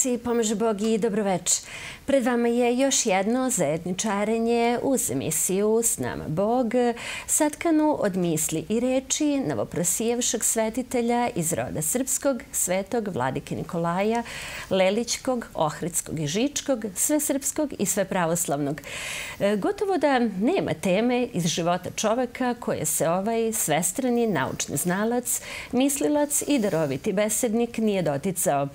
Gledalci, pomaže Bog i dobroveč. Pred vama je još jedno zajedničarenje uz emisiju S nama Bog, satkanu od misli i reči novoprosijevšeg svetitelja iz roda srpskog, svetog vladike Nikolaja, Lelićkog, Ohridskog i Žičkog, sve srpskog i sve pravoslavnog. E, gotovo da nema teme iz života čoveka koje se ovaj svestrani naučni znalac, mislilac i daroviti besednik nije doticao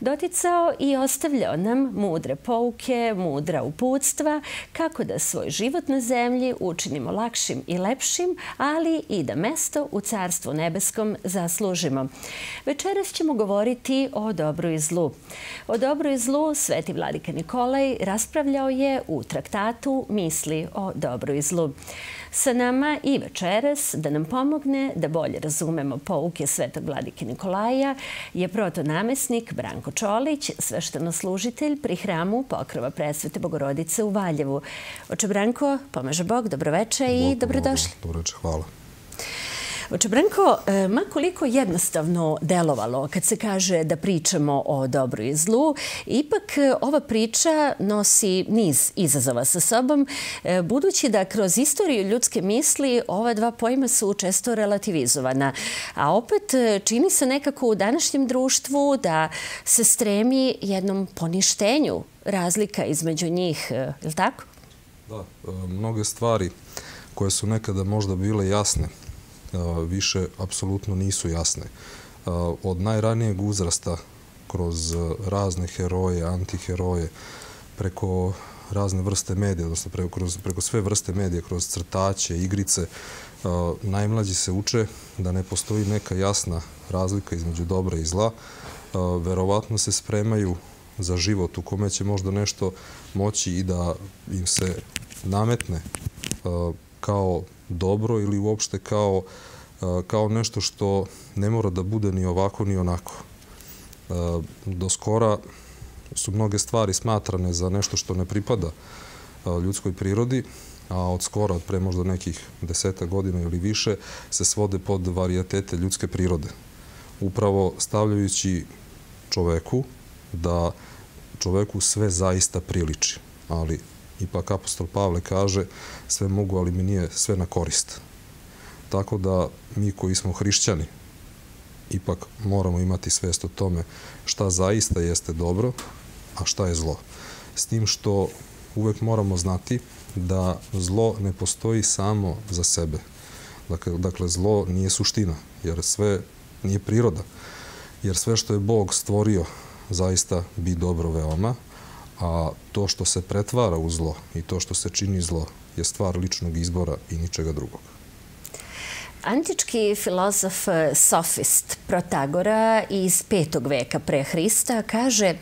doticao i ostavljao nam mudre pouke, mudra uputstva kako da svoj život na zemlji učinimo lakšim i lepšim, ali i da mesto u Carstvu nebeskom zaslužimo. Večeras ćemo govoriti o dobru i zlu. O dobru i zlu Sveti Vladika Nikolaj raspravljao je u traktatu Misli o dobru i zlu sa nama i večeras da nam pomogne da bolje razumemo pouke Svetog vladike Nikolaja je protonamesnik Branko Čolić, sveštenoslužitelj pri hramu Pokrova presvete Bogorodice u Valjevu. Oče Branko, pomaže Bog, dobroveče i dobrodošli. Dobroveče, hvala. Branko, e, ma koliko jednostavno delovalo kad se kaže da pričamo o dobru i zlu, ipak e, ova priča nosi niz izazova sa sobom, e, budući da kroz istoriju ljudske misli ova dva pojma su često relativizovana. A opet čini se nekako u današnjem društvu da se stremi jednom poništenju razlika između njih, je tako? Da, mnoge stvari koje su nekada možda bile jasne više apsolutno nisu jasne. Od najranijeg uzrasta kroz razne heroje, antiheroje, preko razne vrste medija, odnosno preko, preko sve vrste medija, kroz crtaće, igrice, najmlađi se uče da ne postoji neka jasna razlika između dobra i zla. Verovatno se spremaju za život u kome će možda nešto moći i da im se nametne kao dobro ili uopšte kao, kao nešto što ne mora da bude ni ovako ni onako. Do skora su mnoge stvari smatrane za nešto što ne pripada ljudskoj prirodi, a od skora, od pre možda nekih deseta godina ili više, se svode pod varijatete ljudske prirode. Upravo stavljajući čoveku da čoveku sve zaista priliči, ali ipak apostol Pavle kaže sve mogu, ali mi nije sve na korist. Tako da mi koji smo hrišćani ipak moramo imati svest o tome šta zaista jeste dobro, a šta je zlo. S tim što uvek moramo znati da zlo ne postoji samo za sebe. Dakle, dakle zlo nije suština, jer sve nije priroda. Jer sve što je Bog stvorio zaista bi dobro veoma, a to što se pretvara u zlo i to što se čini zlo je stvar ličnog izbora i ničega drugog. Antički filozof eh, sofist Protagora iz petog veka pre Hrista kaže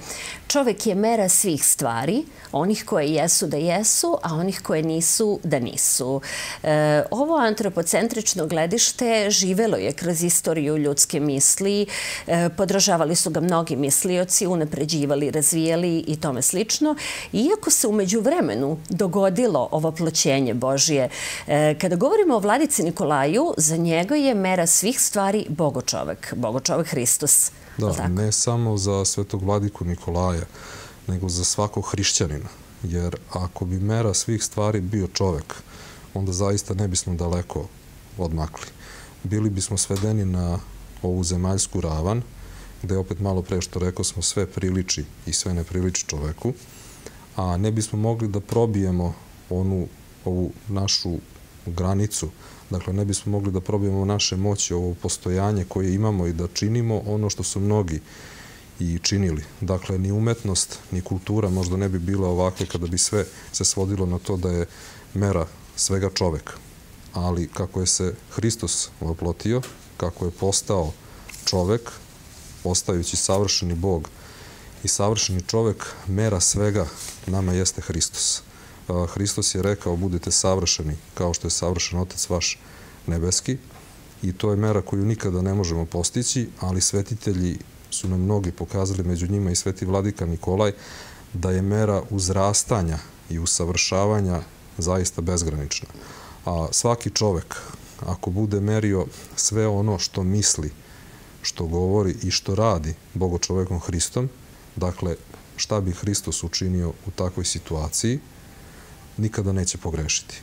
čovek je mera svih stvari, onih koje jesu da jesu, a onih koje nisu da nisu. E, ovo antropocentrično gledište živelo je kroz istoriju ljudske misli, e, podražavali su ga mnogi mislioci, unapređivali, razvijali i tome slično. Iako se umeđu vremenu dogodilo ovo ploćenje Božije, e, kada govorimo o vladici Nikolaju, za njega je mera svih stvari bogočovek, bogočovek Hristos. Da, ne samo za svetog vladiku Nikolaja, nego za svakog hrišćanina. Jer ako bi mera svih stvari bio čovek, onda zaista ne bismo daleko odmakli. Bili bismo svedeni na ovu zemaljsku ravan, gde opet malo pre što rekao smo sve priliči i sve ne priliči čoveku, a ne bismo mogli da probijemo onu ovu našu granicu Dakle, ne bismo mogli da probijemo naše moći, ovo postojanje koje imamo i da činimo ono što su mnogi i činili. Dakle, ni umetnost, ni kultura možda ne bi bila ovakve kada bi sve se svodilo na to da je mera svega čoveka. Ali kako je se Hristos oplotio, kako je postao čovek, postajući savršeni Bog i savršeni čovek, mera svega nama jeste Hristos. Hristos je rekao budite savršeni kao što je savršen Otac vaš nebeski i to je mera koju nikada ne možemo postići, ali svetitelji su nam mnogi pokazali, među njima i sveti vladika Nikolaj, da je mera uzrastanja i usavršavanja zaista bezgranična. A svaki čovek, ako bude merio sve ono što misli, što govori i što radi Bogo čovekom Hristom, Dakle, šta bi Hristos učinio u takvoj situaciji, nikada neće pogrešiti.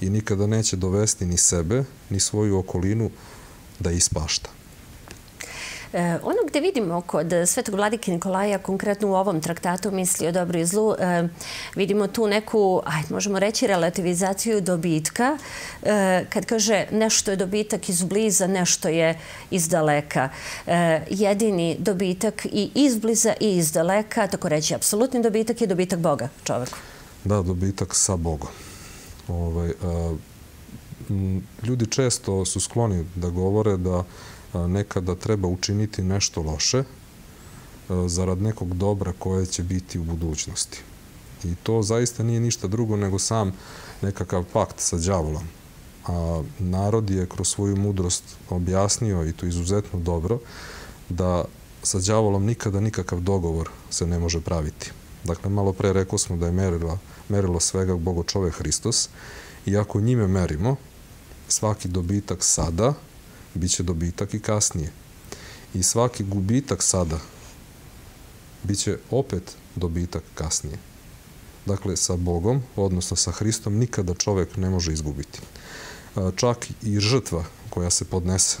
I nikada neće dovesti ni sebe, ni svoju okolinu da ispašta. E, ono gde vidimo kod Svetog vladike Nikolaja, konkretno u ovom traktatu misli o dobru i zlu, e, vidimo tu neku, aj, možemo reći, relativizaciju dobitka. E, kad kaže nešto je dobitak izbliza, nešto je iz daleka. Jedini dobitak i izbliza i iz daleka, tako reći, apsolutni dobitak je dobitak Boga čoveku. Da, dobitak sa Bogom. Ovaj, ljudi često su skloni da govore da nekada treba učiniti nešto loše zarad nekog dobra koje će biti u budućnosti. I to zaista nije ništa drugo nego sam nekakav pakt sa džavolom. A narod je kroz svoju mudrost objasnio i to izuzetno dobro da sa džavolom nikada nikakav dogovor se ne može praviti. Dakle, malo pre rekao smo da je merilo, merilo svega Bogo čovek Hristos i ako njime merimo, svaki dobitak sada bit će dobitak i kasnije. I svaki gubitak sada bit će opet dobitak kasnije. Dakle, sa Bogom, odnosno sa Hristom, nikada čovek ne može izgubiti. Čak i žrtva koja se podnese,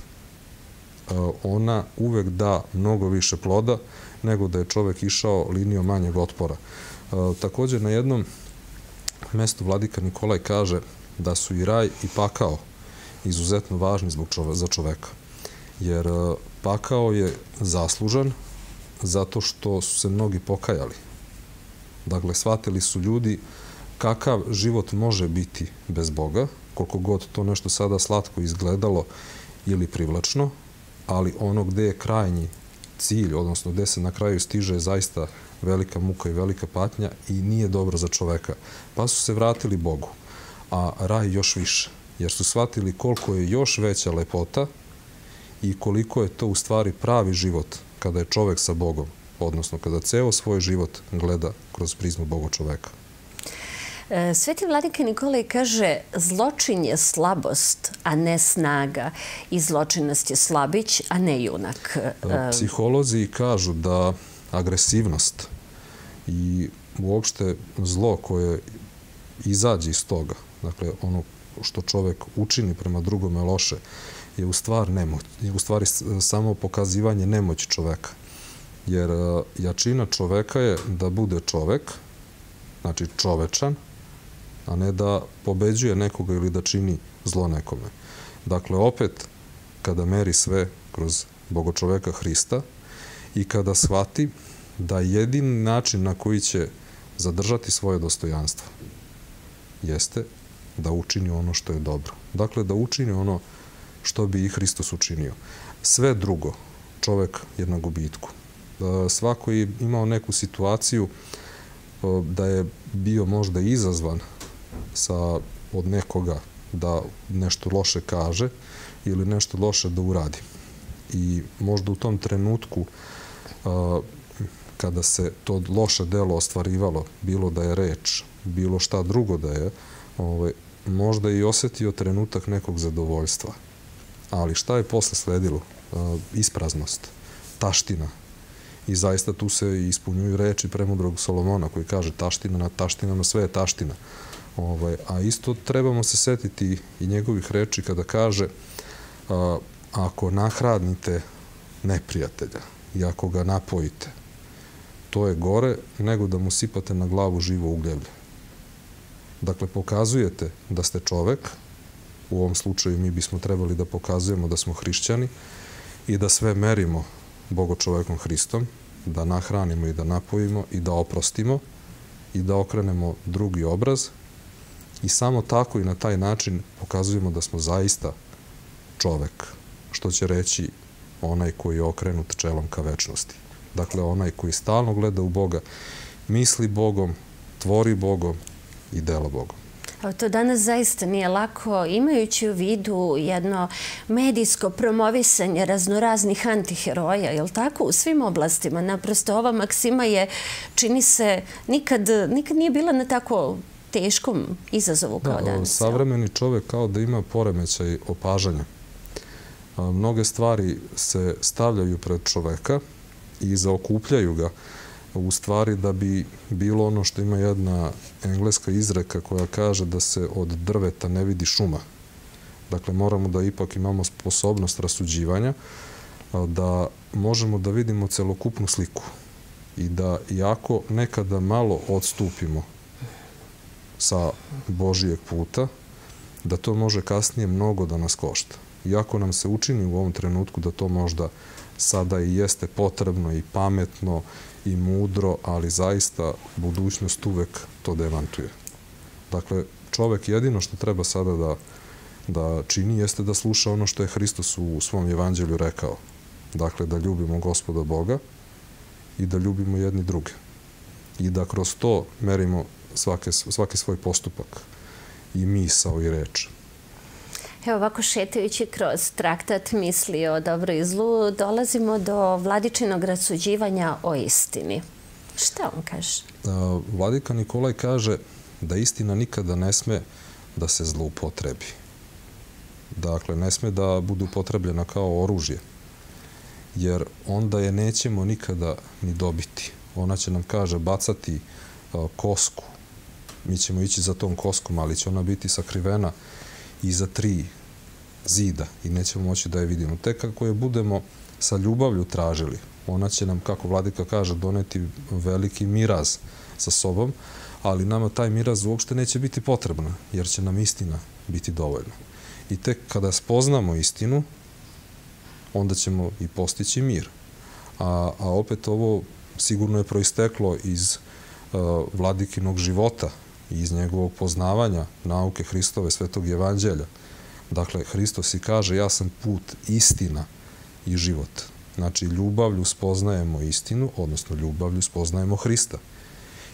ona uvek da mnogo više ploda nego da je čovek išao linijom manjeg otpora. Takođe, na jednom mestu vladika Nikolaj kaže da su i raj i pakao izuzetno važni zbog za čoveka. Jer e, pakao je zaslužan zato što su se mnogi pokajali. Dakle, shvatili su ljudi kakav život može biti bez Boga, koliko god to nešto sada slatko izgledalo ili privlačno, ali ono gde je krajnji cilj, odnosno gde se na kraju stiže je zaista velika muka i velika patnja i nije dobro za čoveka. Pa su se vratili Bogu, a raj još više jer su shvatili koliko je još veća lepota i koliko je to u stvari pravi život kada je čovek sa Bogom, odnosno kada ceo svoj život gleda kroz prizmu Boga čoveka. Sveti vladika Nikolaj kaže zločin je slabost, a ne snaga i zločinnost je slabić, a ne junak. E, psiholozi kažu da agresivnost i uopšte zlo koje izađe iz toga, dakle ono što čovek učini prema drugome loše je u, stvar nemoć, je u stvari samo pokazivanje nemoći čoveka. Jer e, jačina čoveka je da bude čovek, znači čovečan, a ne da pobeđuje nekoga ili da čini zlo nekome. Dakle, opet, kada meri sve kroz Bogočoveka Hrista i kada shvati da jedini način na koji će zadržati svoje dostojanstvo jeste da učini ono što je dobro. Dakle, da učini ono što bi i Hristos učinio. Sve drugo, čovek je na gubitku. E, svako je imao neku situaciju e, da je bio možda izazvan sa, od nekoga da nešto loše kaže ili nešto loše da uradi. I možda u tom trenutku e, kada se to loše delo ostvarivalo, bilo da je reč, bilo šta drugo da je, ovaj, možda i osetio trenutak nekog zadovoljstva. Ali šta je posle sledilo? Ispraznost, taština. I zaista tu se ispunjuju reči premudrog Solomona koji kaže taština na taštinama, sve je taština. Ovaj, a isto trebamo se setiti i njegovih reči kada kaže a, ako nahradnite neprijatelja i ako ga napojite, to je gore nego da mu sipate na glavu živo ugljeblje. Dakle, pokazujete da ste čovek, u ovom slučaju mi bismo trebali da pokazujemo da smo hrišćani i da sve merimo Bogo čovekom Hristom, da nahranimo i da napojimo i da oprostimo i da okrenemo drugi obraz i samo tako i na taj način pokazujemo da smo zaista čovek, što će reći onaj koji je okrenut čelom ka večnosti. Dakle, onaj koji stalno gleda u Boga, misli Bogom, tvori Bogom i delo Boga. To danas zaista nije lako, imajući u vidu jedno medijsko promovisanje raznoraznih antiheroja, je li tako, u svim oblastima. Naprosto ova maksima je, čini se, nikad, nikad nije bila na tako teškom izazovu kao da, danas. Savremeni čovek kao da ima poremećaj opažanja. Mnoge stvari se stavljaju pred čoveka i zaokupljaju ga u stvari da bi bilo ono što ima jedna engleska izreka koja kaže da se od drveta ne vidi šuma. Dakle, moramo da ipak imamo sposobnost rasuđivanja, da možemo da vidimo celokupnu sliku i da jako nekada malo odstupimo sa Božijeg puta, da to može kasnije mnogo da nas košta. Iako nam se učini u ovom trenutku da to možda sada i jeste potrebno i pametno i mudro, ali zaista budućnost uvek to demantuje. Dakle, čovek jedino što treba sada da, da čini jeste da sluša ono što je Hristos u svom evanđelju rekao. Dakle, da ljubimo gospoda Boga i da ljubimo jedni druge. I da kroz to merimo svake, svaki svoj postupak i misao i reč. Evo ovako šetajući kroz traktat misli o dobro i zlu, dolazimo do vladičinog rasuđivanja o istini. Šta on kaže? Vladika Nikolaj kaže da istina nikada ne sme da se zloupotrebi. Dakle, ne sme da bude upotrebljena kao oružje, jer onda je nećemo nikada ni dobiti. Ona će nam, kaže, bacati kosku. Mi ćemo ići za tom koskom, ali će ona biti sakrivena iza tri zida i nećemo moći da je vidimo. Tek kako je budemo sa ljubavlju tražili, ona će nam, kako vladika kaže, doneti veliki miraz sa sobom, ali nama taj miraz uopšte neće biti potrebna, jer će nam istina biti dovoljna. I tek kada spoznamo istinu, onda ćemo i postići mir. A, a opet ovo sigurno je proisteklo iz uh, vladikinog života i iz njegovog poznavanja nauke Hristove svetog evanđelja. Dakle, Hristos i kaže, ja sam put, istina i život. Znači, ljubavlju spoznajemo istinu, odnosno ljubavlju spoznajemo Hrista.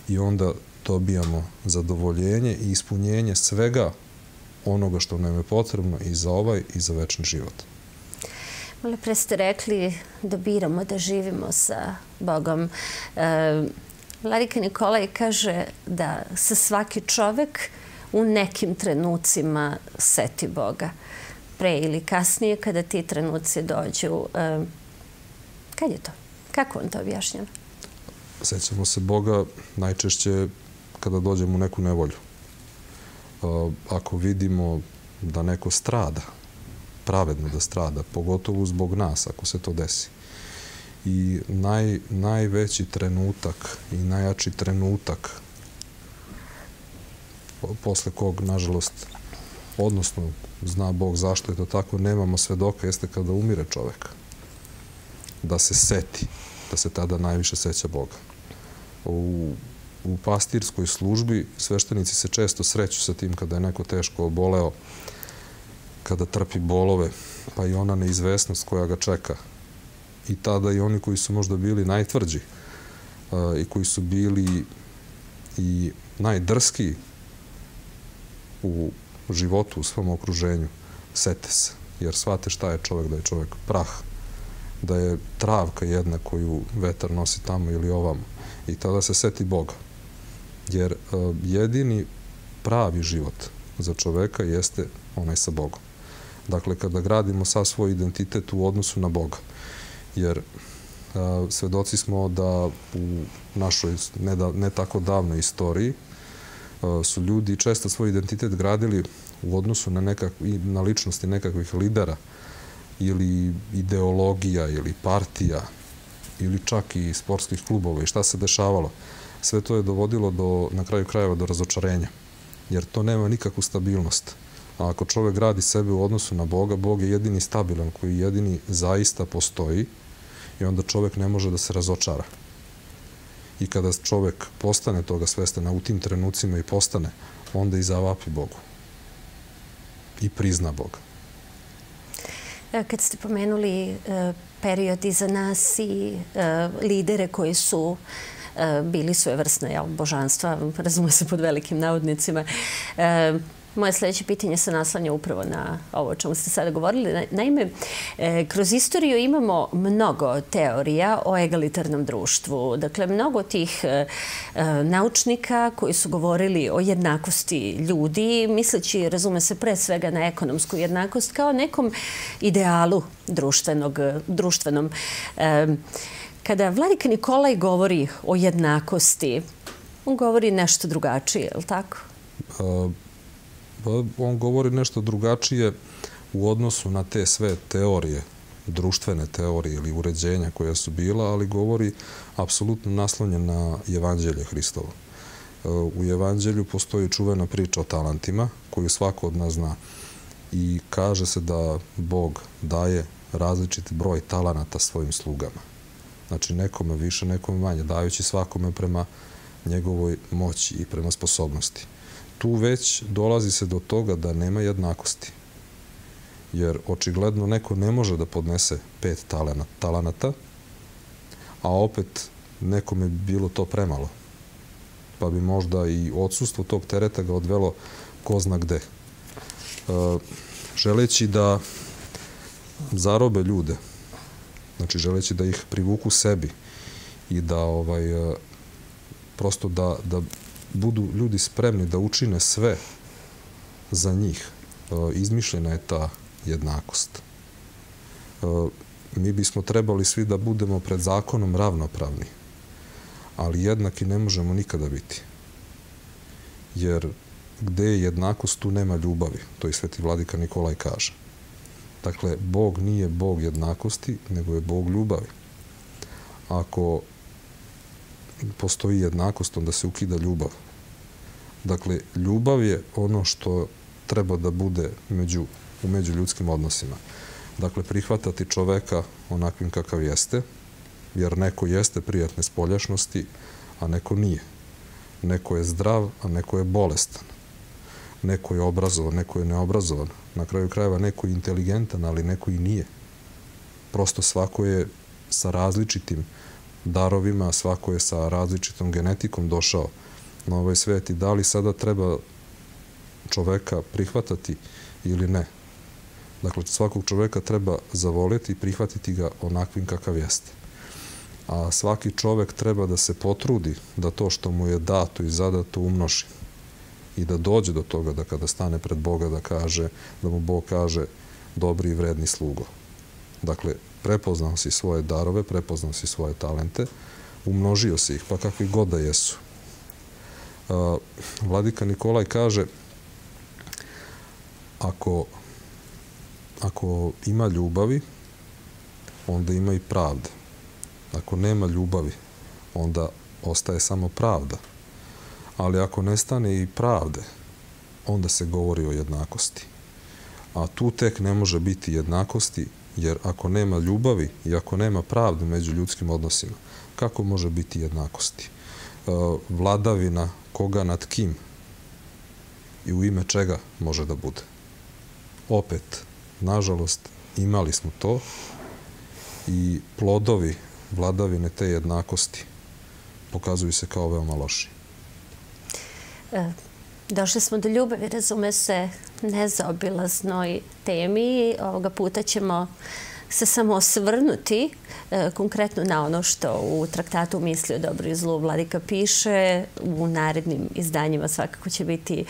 I onda dobijamo zadovoljenje i ispunjenje svega onoga što nam je potrebno i za ovaj i za večni život. Malo pre ste rekli da biramo da živimo sa Bogom. Vladika Nikolaj kaže da se svaki čovek u nekim trenucima seti Boga. Pre ili kasnije, kada ti trenuci dođu. Kad je to? Kako on to objašnjava? Sećamo se Boga najčešće kada dođemo u neku nevolju. E, ako vidimo da neko strada, pravedno da strada, pogotovo zbog nas, ako se to desi. I naj, najveći trenutak i najjači trenutak posle kog, nažalost, odnosno, zna Bog zašto je to tako, nemamo svedoka, jeste kada umire čovek. Da se seti, da se tada najviše seća Boga. U, u pastirskoj službi sveštenici se često sreću sa tim kada je neko teško oboleo, kada trpi bolove, pa i ona neizvesnost koja ga čeka. I tada i oni koji su možda bili najtvrđi i koji su bili i najdrskiji u životu, u svom okruženju, sete se. Jer shvate šta je čovek, da je čovek prah, da je travka jedna koju vetar nosi tamo ili ovamo. I tada se seti Boga. Jer jedini pravi život za čoveka jeste onaj sa Bogom. Dakle, kada gradimo sa svoj identitet u odnosu na Boga. Jer svedoci smo da u našoj ne, da, ne tako davnoj istoriji su ljudi često svoj identitet gradili u odnosu na, nekak, na ličnosti nekakvih lidera ili ideologija ili partija ili čak i sportskih klubova i šta se dešavalo. Sve to je dovodilo do, na kraju krajeva do razočarenja, jer to nema nikakvu stabilnost. A ako čovek gradi sebe u odnosu na Boga, Bog je jedini stabilan, koji jedini zaista postoji i onda čovek ne može da se razočara i kada čovek postane toga svestena u tim trenucima i postane, onda i zavapi Bogu i prizna Boga. Kad ste pomenuli e, period iza nas i e, lidere koji su e, bili svojevrsne jel, božanstva, razume se pod velikim navodnicima, Moje sledeće pitanje se naslanja upravo na ovo o čemu ste sada govorili. Naime, e, kroz istoriju imamo mnogo teorija o egalitarnom društvu. Dakle, mnogo tih e, e, naučnika koji su govorili o jednakosti ljudi, misleći, razume se, pre svega na ekonomsku jednakost kao nekom idealu društvenog, društvenom. Kada vladika Nikolaj govori o jednakosti, on govori nešto drugačije, je li tako? Pa on govori nešto drugačije u odnosu na te sve teorije, društvene teorije ili uređenja koje su bila, ali govori apsolutno naslonjen na evanđelje Hristovo. U evanđelju postoji čuvena priča o talentima, koju svako od nas zna. I kaže se da Bog daje različit broj talanata svojim slugama. Znači nekome više, nekome manje, dajući svakome prema njegovoj moći i prema sposobnosti. Tu već dolazi se do toga da nema jednakosti. Jer očigledno neko ne može da podnese pet talanata, a opet nekome bi bilo to premalo. Pa bi možda i odsustvo tog tereta ga odvelo ko zna gde. E, želeći da zarobe ljude, znači želeći da ih privuku sebi i da ovaj, e, prosto da, da budu ljudi spremni da učine sve za njih. E, izmišljena je ta jednakost. E, mi bismo trebali svi da budemo pred zakonom ravnopravni, ali jednaki ne možemo nikada biti. Jer gde je jednakost, tu nema ljubavi. To i sveti vladika Nikolaj kaže. Dakle, Bog nije Bog jednakosti, nego je Bog ljubavi. Ako postoji jednakost, onda se ukida ljubav. Dakle, ljubav je ono što treba da bude među, u međuljudskim odnosima. Dakle, prihvatati čoveka onakvim kakav jeste, jer neko jeste prijatne spoljašnosti, a neko nije. Neko je zdrav, a neko je bolestan. Neko je obrazovan, neko je neobrazovan. Na kraju krajeva neko je inteligentan, ali neko i nije. Prosto svako je sa različitim darovima, svako je sa različitom genetikom došao na ovaj svet i da li sada treba čoveka prihvatati ili ne. Dakle, svakog čoveka treba zavoliti i prihvatiti ga onakvim kakav jeste. A svaki čovek treba da se potrudi da to što mu je dato i zadato umnoši i da dođe do toga da kada stane pred Boga da kaže, da mu Bog kaže dobri i vredni slugo. Dakle, prepoznao si svoje darove, prepoznao si svoje talente, umnožio si ih, pa kakvi god da jesu. Vladika Nikolaj kaže ako, ako ima ljubavi, onda ima i pravde. Ako nema ljubavi, onda ostaje samo pravda. Ali ako nestane i pravde, onda se govori o jednakosti. A tu tek ne može biti jednakosti, jer ako nema ljubavi i ako nema pravde među ljudskim odnosima, kako može biti jednakosti? E, vladavina koga nad kim i u ime čega može da bude. Opet, nažalost, imali smo to i plodovi vladavine te jednakosti pokazuju se kao veoma loši. E, došli smo do ljubavi, razume se, nezaobilaznoj temi. Ovoga puta ćemo se samo osvrnuti e, konkretno na ono što u traktatu Misli o dobro i zlu Vladika piše. U narednim izdanjima svakako će biti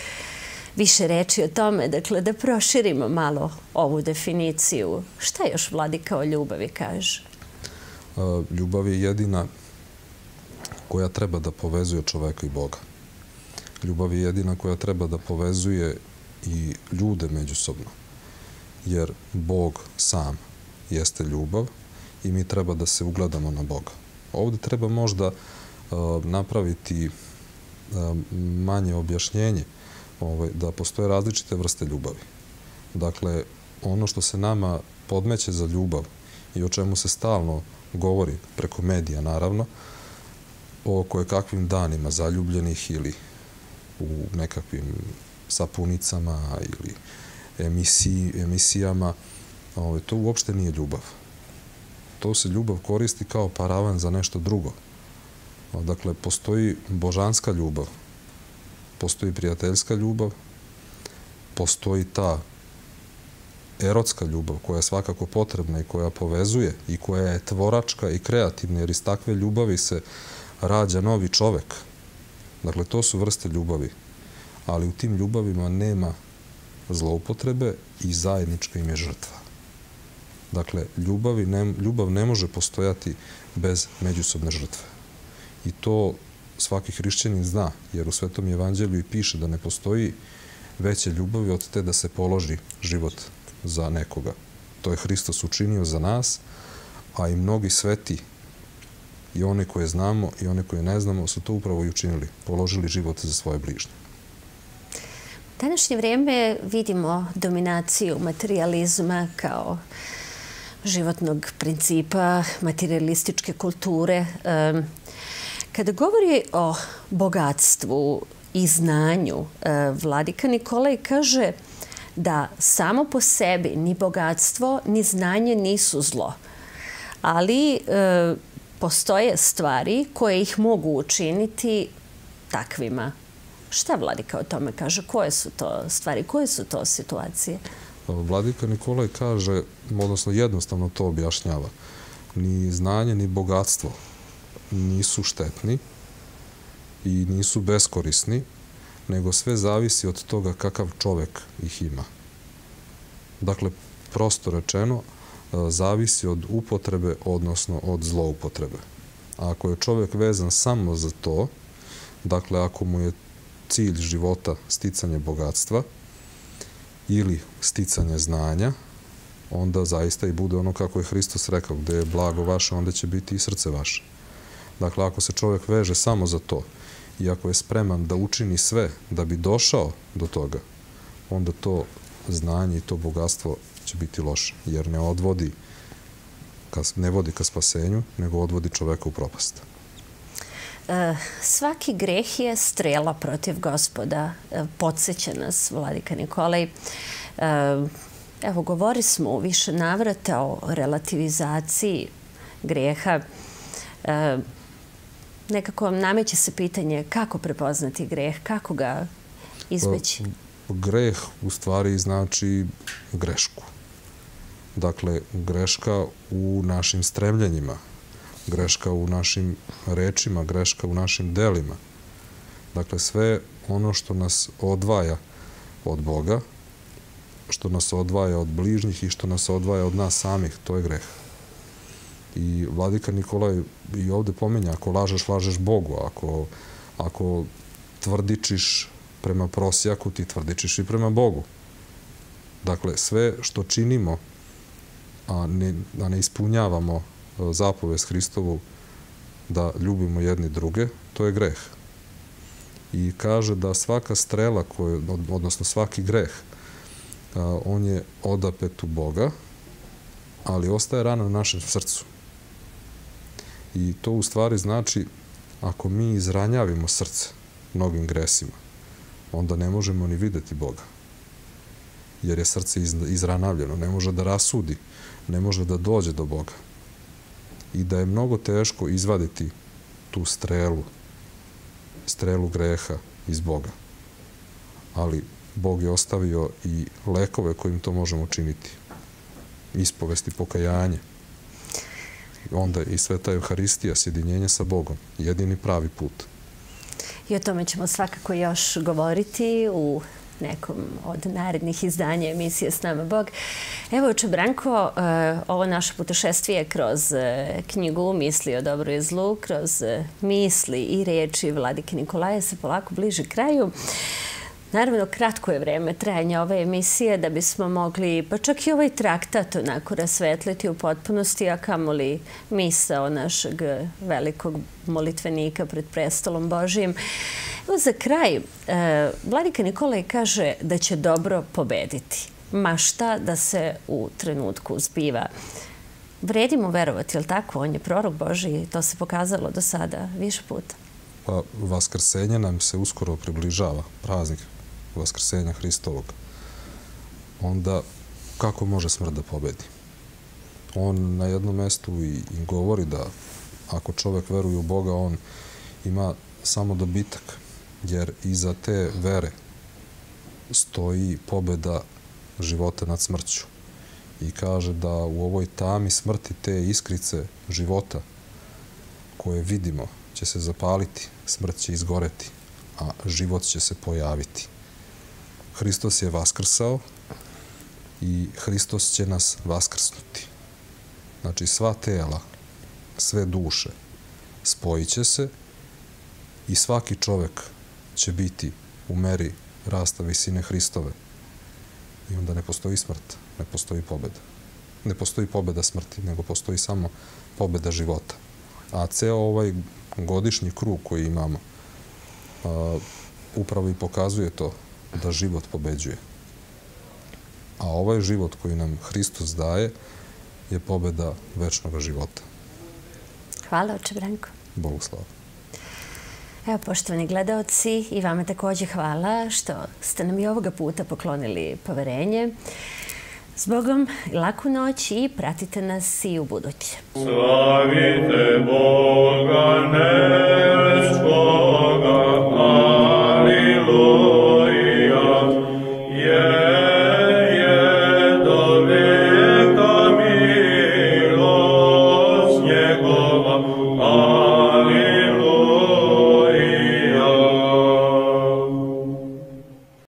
više reči o tome. Dakle, da proširimo malo ovu definiciju. Šta još Vladika o ljubavi kaže? E, ljubav je jedina koja treba da povezuje čoveka i Boga. Ljubav je jedina koja treba da povezuje i ljude međusobno. Jer Bog sam jeste ljubav i mi treba da se ugledamo na Boga. Ovde treba možda uh, napraviti uh, manje objašnjenje ovaj, da postoje različite vrste ljubavi. Dakle, ono što se nama podmeće za ljubav i o čemu se stalno govori preko medija, naravno, o koje kakvim danima zaljubljenih ili u nekakvim sapunicama ili emisiji, emisijama, Ovaj, to uopšte nije ljubav. To se ljubav koristi kao paravan za nešto drugo. Dakle, postoji božanska ljubav, postoji prijateljska ljubav, postoji ta erotska ljubav koja je svakako potrebna i koja povezuje i koja je tvoračka i kreativna, jer iz takve ljubavi se rađa novi čovek. Dakle, to su vrste ljubavi. Ali u tim ljubavima nema zloupotrebe i zajednička im je žrtva. Dakle, ljubavi ljubav ne može postojati bez međusobne žrtve. I to svaki hrišćanin zna, jer u Svetom evanđelju i piše da ne postoji veće ljubavi od te da se položi život za nekoga. To je Hristos učinio za nas, a i mnogi sveti, i one koje znamo i one koje ne znamo, su to upravo i učinili. Položili život za svoje bližnje. U današnje vrijeme vidimo dominaciju materializma kao životnog principa, materialističke kulture. Kada govori o bogatstvu i znanju, Vladika Nikolaj kaže da samo po sebi ni bogatstvo ni znanje nisu zlo. Ali postoje stvari koje ih mogu učiniti takvima. Šta Vladika o tome kaže? Koje su to stvari? Koje su to situacije? Vladika Nikolaj kaže, odnosno jednostavno to objašnjava, ni znanje ni bogatstvo nisu štetni i nisu beskorisni, nego sve zavisi od toga kakav čovek ih ima. Dakle, prosto rečeno, zavisi od upotrebe, odnosno od zloupotrebe. Ako je čovek vezan samo za to, dakle, ako mu je cilj života sticanje bogatstva, ili sticanje znanja, onda zaista i bude ono kako je Hristos rekao, gde je blago vaše, onda će biti i srce vaše. Dakle, ako se čovjek veže samo za to i ako je spreman da učini sve da bi došao do toga, onda to znanje i to bogatstvo će biti loše, jer ne odvodi, ne vodi ka spasenju, nego odvodi čoveka u propast. E, svaki greh je strela protiv gospoda. E, Podseća nas Vladika Nikolaj. E, evo, govori smo u više navrata o relativizaciji greha. Nekako nameće se pitanje kako prepoznati greh, kako ga izbeći? Greh u stvari znači grešku. Dakle, greška u našim stremljenjima, greška u našim rečima, greška u našim delima. Dakle, sve ono što nas odvaja od Boga, što nas odvaja od bližnjih i što nas odvaja od nas samih, to je greh. I vladika Nikolaj i ovde pomenja, ako lažeš, lažeš Bogu. Ako, ako tvrdičiš prema prosjaku, ti tvrdičiš i prema Bogu. Dakle, sve što činimo, a ne, a ne ispunjavamo zapovest Hristovu da ljubimo jedni druge, to je greh. I kaže da svaka strela, koju, odnosno svaki greh, on je odapet u Boga, ali ostaje rana u našem srcu. I to u stvari znači, ako mi izranjavimo srce mnogim gresima, onda ne možemo ni videti Boga. Jer je srce izranavljeno, ne može da rasudi, ne može da dođe do Boga i da je mnogo teško izvaditi tu strelu, strelu greha iz Boga. Ali Bog je ostavio i lekove kojim to možemo učiniti. Ispovesti pokajanje. Onda i sveta Euharistija, sjedinjenje sa Bogom. Jedini pravi put. I o tome ćemo svakako još govoriti u nekom od narednih izdanja emisije S nama Bog. Evo, Čebranko, eh, ovo naše putešestvije kroz eh, knjigu Misli o dobru i zlu, kroz eh, misli i reči Vladike Nikolaje se polako bliže kraju. Naravno, kratko je vreme trajanja ove emisije da bismo mogli, pa čak i ovaj traktat onako rasvetliti u potpunosti, a kamoli misao našeg velikog molitvenika pred prestolom Božijim. Evo za kraj, e, Vladika Nikolaj kaže da će dobro pobediti. Ma šta da se u trenutku zbiva. Vredimo verovati, je li tako? On je prorok Božiji, to se pokazalo do sada više puta. Pa, Vaskrsenje nam se uskoro približava, praznik Vaskrsenja Hristovog. Onda, kako može smrt da pobedi? On na jednom mestu i, i govori da ako čovek veruje u Boga, on ima samo dobitak jer iza te vere stoji pobeda života nad smrću. I kaže da u ovoj tami smrti te iskrice života koje vidimo će se zapaliti, smrt će izgoreti, a život će se pojaviti. Hristos je vaskrsao i Hristos će nas vaskrsnuti. znači sva tela, sve duše, spojit će se i svaki čovek će biti u meri rasta visine Hristove. I onda ne postoji smrt, ne postoji pobeda. Ne postoji pobeda smrti, nego postoji samo pobeda života. A ceo ovaj godišnji krug koji imamo a, upravo i pokazuje to da život pobeđuje. A ovaj život koji nam Hristos daje je pobeda večnog života. Hvala, oče Branko. Bogu slavu. Evo, poštovani gledalci, i vama takođe hvala što ste nam i ovoga puta poklonili poverenje. S Bogom, laku noć i pratite nas i u buduće. Slavite Boga nebeskoga, amin.